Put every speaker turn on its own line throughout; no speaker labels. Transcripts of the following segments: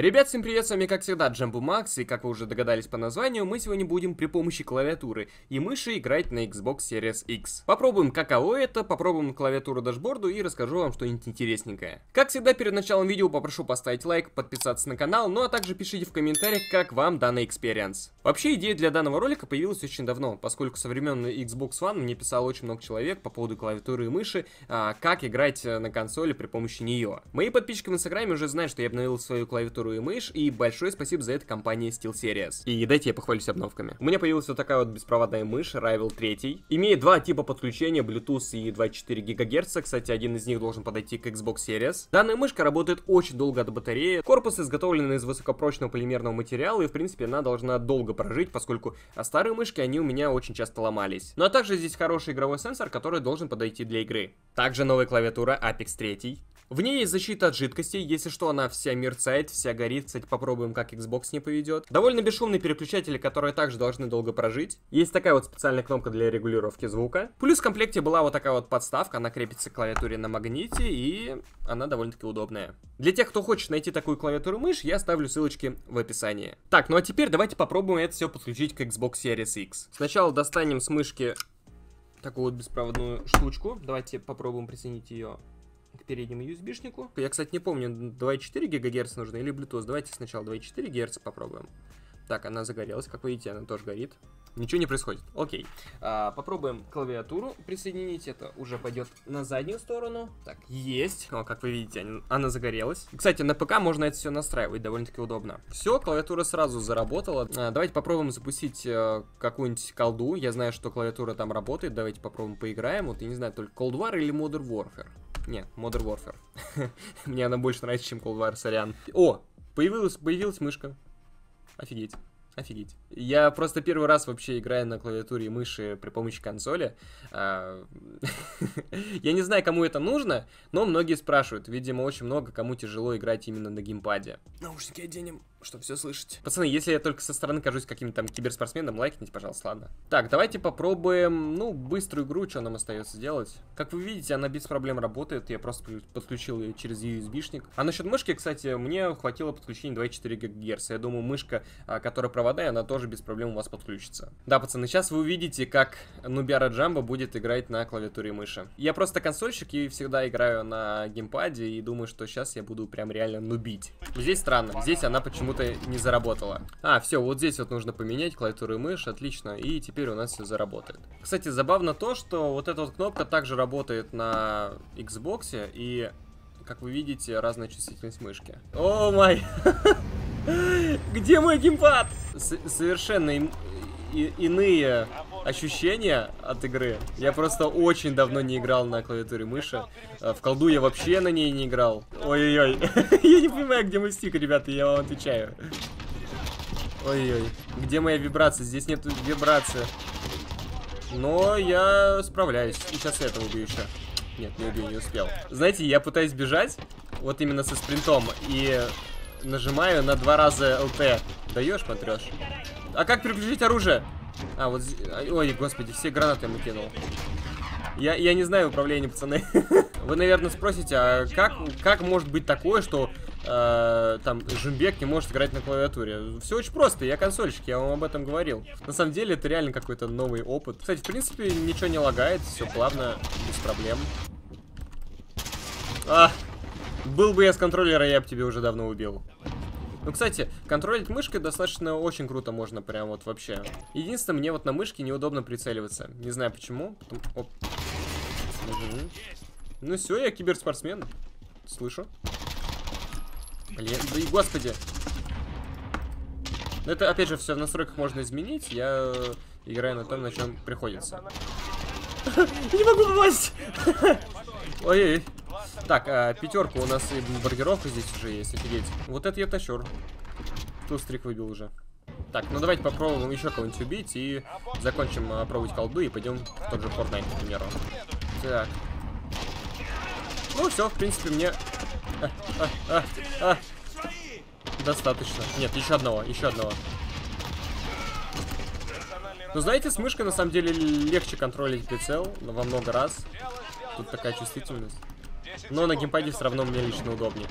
Ребят, всем привет, с вами как всегда Джамбу Макс, и как вы уже догадались по названию, мы сегодня будем при помощи клавиатуры и мыши играть на Xbox Series X. Попробуем, каково это, попробуем клавиатуру dashboard у и расскажу вам что-нибудь интересненькое. Как всегда, перед началом видео попрошу поставить лайк, подписаться на канал, ну а также пишите в комментариях, как вам данный experience. Вообще, идея для данного ролика появилась очень давно, поскольку со времен Xbox One мне писало очень много человек по поводу клавиатуры и мыши, а, как играть на консоли при помощи нее. Мои подписчики в инстаграме уже знают, что я обновил свою клавиатуру клавиатуру и мышь, и большое спасибо за это компании SteelSeries. И дайте я похвалюсь обновками. У меня появилась вот такая вот беспроводная мышь Rival 3. Имеет два типа подключения, Bluetooth и 2,4 ГГц. Кстати, один из них должен подойти к Xbox Series. Данная мышка работает очень долго от батареи. Корпус изготовлен из высокопрочного полимерного материала, и в принципе она должна долго прожить, поскольку а старые мышки, они у меня очень часто ломались. Ну а также здесь хороший игровой сенсор, который должен подойти для игры. Также новая клавиатура Apex 3. В ней есть защита от жидкости, если что, она вся мерцает, вся горит. Кстати, попробуем, как Xbox не поведет. Довольно бесшумные переключатели, которые также должны долго прожить. Есть такая вот специальная кнопка для регулировки звука. Плюс в комплекте была вот такая вот подставка, она крепится к клавиатуре на магните, и она довольно-таки удобная. Для тех, кто хочет найти такую клавиатуру мышь, я оставлю ссылочки в описании. Так, ну а теперь давайте попробуем это все подключить к Xbox Series X. Сначала достанем с мышки такую вот беспроводную штучку. Давайте попробуем присоединить ее к переднему USB-шнику. Я, кстати, не помню, 2,4 ГГц нужно или Bluetooth. Давайте сначала 2,4 ГГц попробуем. Так, она загорелась, как видите, она тоже горит. Ничего не происходит. Окей. А, попробуем клавиатуру присоединить. Это уже пойдет на заднюю сторону. Так, есть. О, как вы видите, она загорелась. Кстати, на ПК можно это все настраивать, довольно-таки удобно. Все, клавиатура сразу заработала. А, давайте попробуем запустить а, какую-нибудь колду. Я знаю, что клавиатура там работает. Давайте попробуем поиграем. Вот, я не знаю, только Cold War или Modern Warfare. Нет, Modern Warfare. Мне она больше нравится, чем Cold War, сорян. О, появилась, появилась мышка. Офигеть. Офигеть. Я просто первый раз вообще играю на клавиатуре и мыши при помощи консоли. А, я не знаю, кому это нужно, но многие спрашивают. Видимо, очень много кому тяжело играть именно на геймпаде. Наушники оденем чтобы все слышать. Пацаны, если я только со стороны кажусь каким-то там киберспортсменом, лайкните, пожалуйста, ладно. Так, давайте попробуем, ну, быструю игру, что нам остается делать. Как вы видите, она без проблем работает, я просто подключил ее через USB-шник. А насчет мышки, кстати, мне хватило подключения 2,4 ГГц. Я думаю, мышка, а, которая проводная, она тоже без проблем у вас подключится. Да, пацаны, сейчас вы увидите, как Нубиара Джамбо будет играть на клавиатуре мыши. Я просто консольщик и всегда играю на геймпаде, и думаю, что сейчас я буду прям реально нубить. Здесь странно, здесь она почему почему-то не заработала. А, все, вот здесь вот нужно поменять клавиатуру и мышь, отлично, и теперь у нас все заработает. Кстати, забавно то, что вот эта вот кнопка также работает на Xbox, и, как вы видите, разная чувствительность мышки. О май! Где мой геймпад? совершенно иные ощущения от игры. Я просто очень давно не играл на клавиатуре мыши. Э, в колду я вообще на ней не играл. Ой-ой-ой. я не понимаю, где мой стик, ребята, я вам отвечаю. Ой-ой. Где моя вибрация? Здесь нет вибрации. Но я справляюсь. И сейчас этого убью еще. Нет, не убью, не успел. Знаете, я пытаюсь бежать, вот именно со спринтом, и нажимаю на два раза ЛТ. Даешь, матрешь? А как переключить оружие? А, вот... Ой, господи, все гранаты ему кинул. Я, я не знаю управления, пацаны. Вы, наверное, спросите, а как, как может быть такое, что э, там Жумбек не может играть на клавиатуре? Все очень просто, я консольщик, я вам об этом говорил. На самом деле, это реально какой-то новый опыт. Кстати, в принципе, ничего не лагает, все плавно, без проблем. А, был бы я с контроллера, я бы тебе уже давно убил. Ну, кстати, контролить мышкой достаточно очень круто можно, прям вот вообще. Единственное, мне вот на мышке неудобно прицеливаться. Не знаю почему. Потом... Оп. Угу. Ну все, я киберспортсмен. Слышу. Блин, да и господи. Но это, опять же, все в настройках можно изменить. Я играю на том, на чем приходится. Не могу попасть! Ой-ой. Так, а, пятерка у нас и бомбардировка здесь уже есть, офигеть. Вот это я тащер. Тустрик выбил уже. Так, ну давайте попробуем еще кого-нибудь убить и закончим а, пробовать колду и пойдем в тот же Fortnite, к примеру. Так. Ну все, в принципе, мне... А, а, а, а. Достаточно. Нет, еще одного, еще одного. Ну, знаете, с мышкой на самом деле легче контролить прицел во много раз. Тут такая чувствительность. Но на геймпаде все равно мне лично удобнее.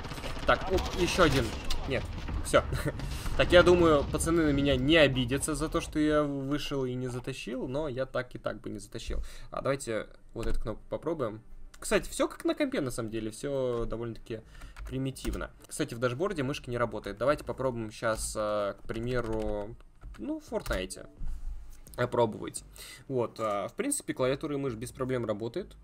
Так, оп, еще один. нет, все. Так, я думаю, пацаны на меня не обидятся за то, что я вышел и не затащил, но я так и так бы не затащил. А давайте вот эту кнопку попробуем. Кстати, все как на компе, на самом деле, все довольно-таки примитивно. Кстати, в дашборде мышка не работает. Давайте попробуем сейчас, а, к примеру, ну, в Fortnite опробовать. Вот, а, в принципе, клавиатура и мышь без проблем работает.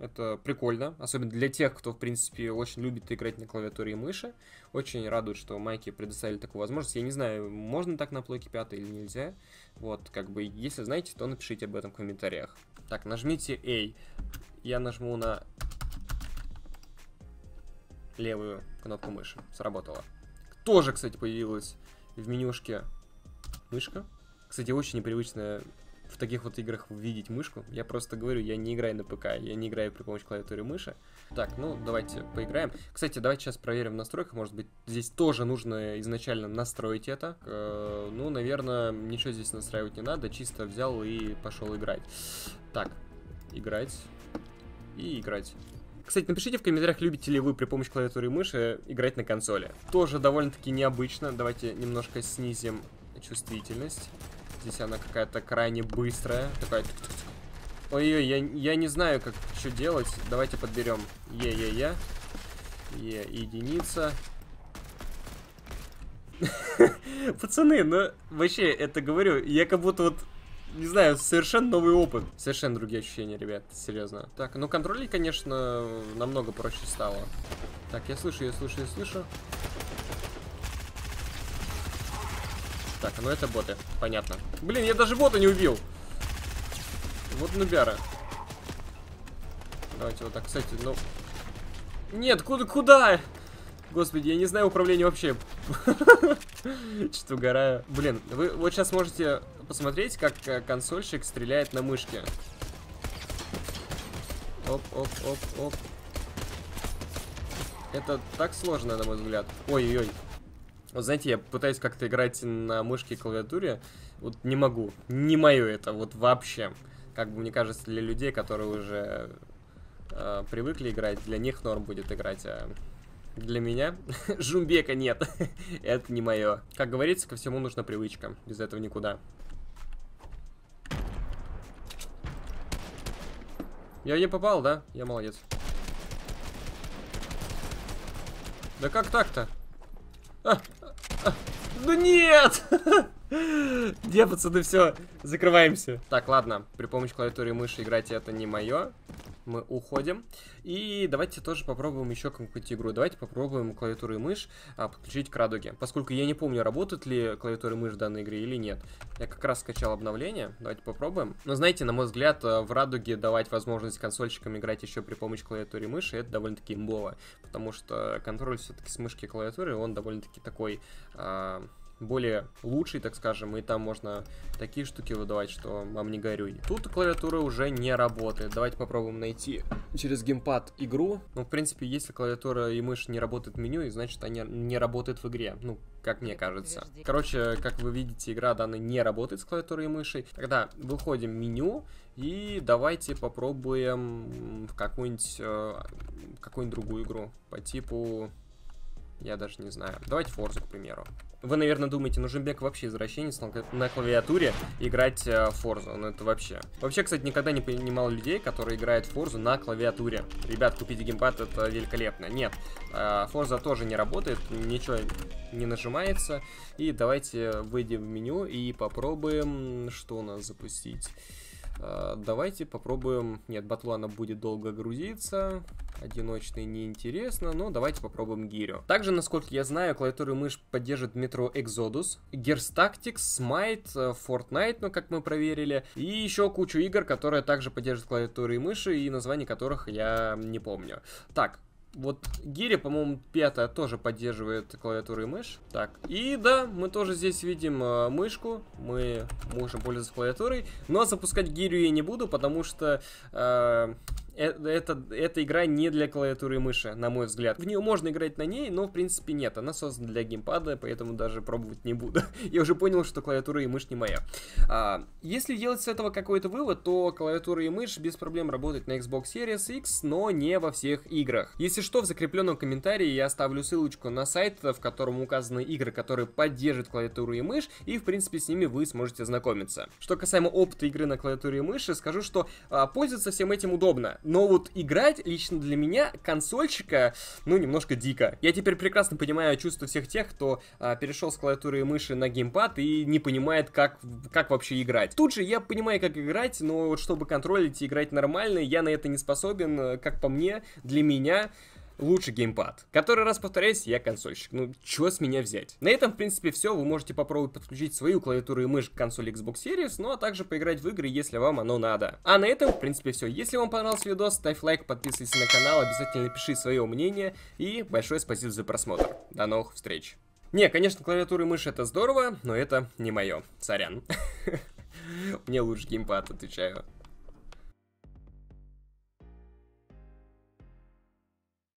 Это прикольно, особенно для тех, кто, в принципе, очень любит играть на клавиатуре и мыши. Очень радует, что майки предоставили такую возможность. Я не знаю, можно так на плойке 5 или нельзя. Вот, как бы, если знаете, то напишите об этом в комментариях. Так, нажмите A. Я нажму на левую кнопку мыши. Сработало. Тоже, кстати, появилась в менюшке мышка. Кстати, очень непривычно в таких вот играх видеть мышку. Я просто говорю, я не играю на ПК, я не играю при помощи клавиатуры мыши. Так, ну давайте поиграем. Кстати, давайте сейчас проверим в настройках. Может быть, здесь тоже нужно изначально настроить это. Э, ну, наверное, ничего здесь настраивать не надо. Чисто взял и пошел играть. Так, играть и играть. Кстати, напишите в комментариях, любите ли вы при помощи клавиатуры и мыши играть на консоли. Тоже довольно-таки необычно. Давайте немножко снизим чувствительность. Здесь она какая-то крайне быстрая. Такая... Ой-ой, я, я не знаю, как что делать. Давайте подберем Е-Е-Е. Е единица. Пацаны, ну вообще, это говорю, я как будто вот не знаю, совершенно новый опыт. Совершенно другие ощущения, ребят, серьезно. Так, ну контролить, конечно, намного проще стало. Так, я слышу, я слышу, я слышу. Так, ну это боты, понятно. Блин, я даже бота не убил. Вот нубяра. Давайте вот так, кстати, ну... Нет, куда, куда? Господи, я не знаю управления вообще. Что угораю. Блин, вы вот сейчас можете посмотреть, как э, консольщик стреляет на мышке. Оп, оп, оп, оп. Это так сложно, на мой взгляд. Ой-ой-ой. Вот знаете, я пытаюсь как-то играть на мышке и клавиатуре, вот не могу. Не мое это, вот вообще. Как бы мне кажется, для людей, которые уже э, привыкли играть, для них норм будет играть, а для меня жумбека нет. это не мое. Как говорится, ко всему нужна привычка. Без этого никуда. Я не попал, да? Я молодец. Да как так-то? А, ну нет! Где, пацаны, все, закрываемся. Так, ладно, при помощи клавиатуры и мыши играть это не мое мы уходим. И давайте тоже попробуем еще какую-нибудь игру. Давайте попробуем клавиатуру и мышь а, подключить к радуге. Поскольку я не помню, работает ли клавиатура и мышь в данной игре или нет. Я как раз скачал обновление. Давайте попробуем. Но знаете, на мой взгляд, э, в радуге давать возможность консольщикам играть еще при помощи клавиатуры и мыши, это довольно-таки имбово. Потому что контроль все-таки с мышки и клавиатуры, он довольно-таки такой... А более лучший, так скажем, и там можно такие штуки выдавать, что вам не горюй. Тут клавиатура уже не работает. Давайте попробуем найти через геймпад игру. Ну, в принципе, если клавиатура и мышь не работают в меню, значит они не работают в игре. Ну, как мне кажется. Короче, как вы видите, игра данная не работает с клавиатурой и мышей. Тогда выходим в меню и давайте попробуем какую-нибудь э, какую-нибудь другую игру по типу я даже не знаю. Давайте Форзу, к примеру. Вы, наверное, думаете, ну Жембек вообще извращенец на клавиатуре играть э, Форзу. Ну это вообще. Вообще, кстати, никогда не понимал людей, которые играют Форзу на клавиатуре. Ребят, купите геймпад, это великолепно. Нет, э, Форза тоже не работает, ничего не нажимается. И давайте выйдем в меню и попробуем, что у нас запустить. Э, давайте попробуем... Нет, батлана будет долго грузиться. Одиночный неинтересно, но давайте попробуем гирю. Также, насколько я знаю, клавиатура и мышь поддержит Metro Exodus, Gears Tactics, Smite, э, Fortnite, ну как мы проверили, и еще кучу игр, которые также поддерживают клавиатуру и мыши, и названий которых я не помню. Так, вот Гири, по-моему, пятая тоже поддерживает клавиатуру и мышь. Так, и да, мы тоже здесь видим э, мышку. Мы можем пользоваться клавиатурой. Но запускать Гирю я не буду, потому что... Э, это, это, эта игра не для клавиатуры и мыши, на мой взгляд. В нее можно играть на ней, но в принципе нет. Она создана для геймпада, поэтому даже пробовать не буду. Я уже понял, что клавиатура и мышь не моя. А, если делать с этого какой-то вывод, то клавиатура и мышь без проблем работают на Xbox Series X, но не во всех играх. Если что, в закрепленном комментарии я оставлю ссылочку на сайт, в котором указаны игры, которые поддерживают клавиатуру и мышь, и в принципе с ними вы сможете знакомиться. Что касаемо опыта игры на клавиатуре и мыши, скажу, что а, пользоваться всем этим удобно, но вот играть лично для меня консольщика, ну, немножко дико. Я теперь прекрасно понимаю чувства всех тех, кто а, перешел с клавиатуры и мыши на геймпад и не понимает, как, как вообще играть. Тут же я понимаю, как играть, но вот чтобы контролить и играть нормально, я на это не способен, как по мне, для меня лучше геймпад. Который раз повторяюсь, я консольщик. Ну, чего с меня взять? На этом, в принципе, все. Вы можете попробовать подключить свою клавиатуру и мышь к консоли Xbox Series, ну а также поиграть в игры, если вам оно надо. А на этом, в принципе, все. Если вам понравился видос, ставь лайк, подписывайся на канал, обязательно пиши свое мнение. И большое спасибо за просмотр. До новых встреч. Не, конечно, клавиатура и мышь это здорово, но это не мое. Сорян. Мне лучше геймпад, отвечаю.